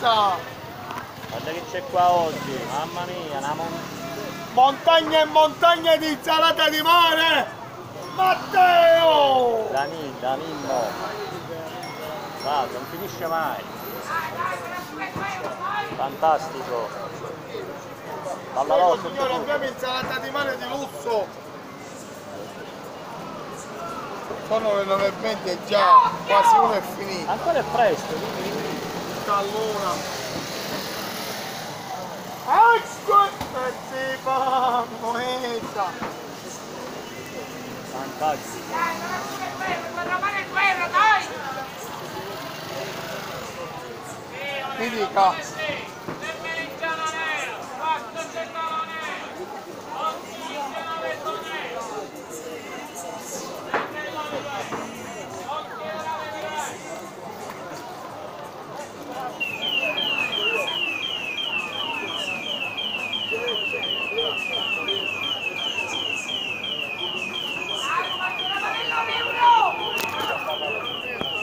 pizza! Guarda che c'è qua oggi, mamma mia, una mon- Montagna e montagna di insalata di mare! Matteo! da, mi, da Mimmo. Guarda, non finisce mai. Fantastico. Palla Prego, rossa, signore, abbiamo insalata di mare di lusso! Sono le 9.20 e già quasi uno è finito. Ancora è presto, vieni, Allora. Ecco! E si fa moneta! Fantastico. Dai, non guerra, romare guerra, dai! Mi dica.